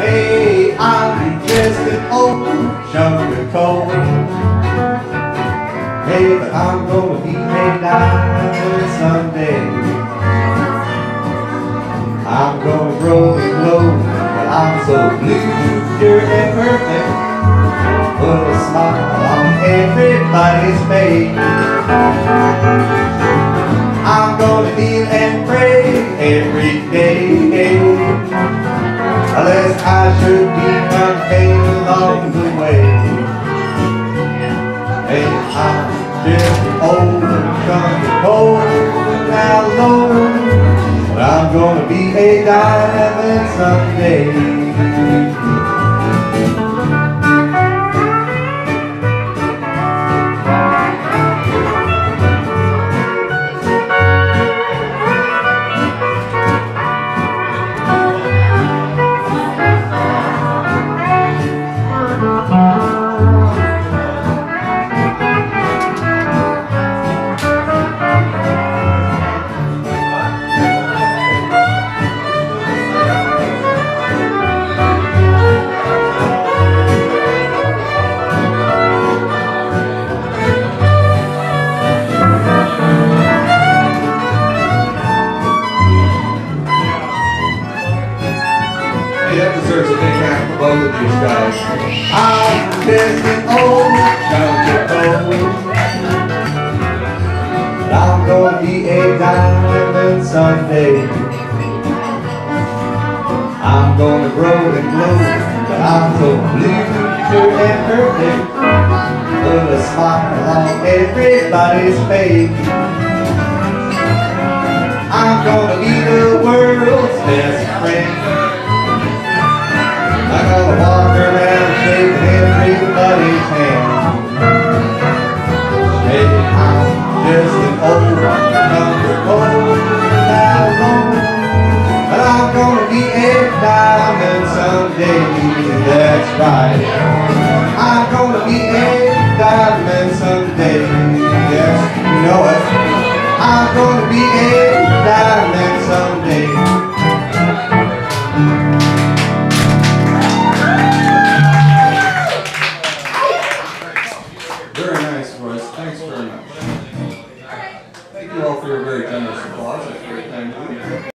Hey, I'm just an old sugar coat. Hey, but I'm gonna be a diamond someday. I'm gonna grow and glow, but I'm so blue, pure and perfect. Put a smile on everybody's face. Now. But I'm gonna be a diamond someday. A big for both of these guys. I'm an old country cold. But I'm gonna be a diamond someday. I'm gonna grow and glow, but I'm so blue, pure and perfect. Put a smile on everybody's face. I'm gonna be everybody's hand. Hey, I'm just an old number old now long. But I'm gonna be a diamond someday, that's right. I'm gonna be a diamond someday, yes, you know it. I'm gonna be a Thank you all for your very generous applause. That's a great time to.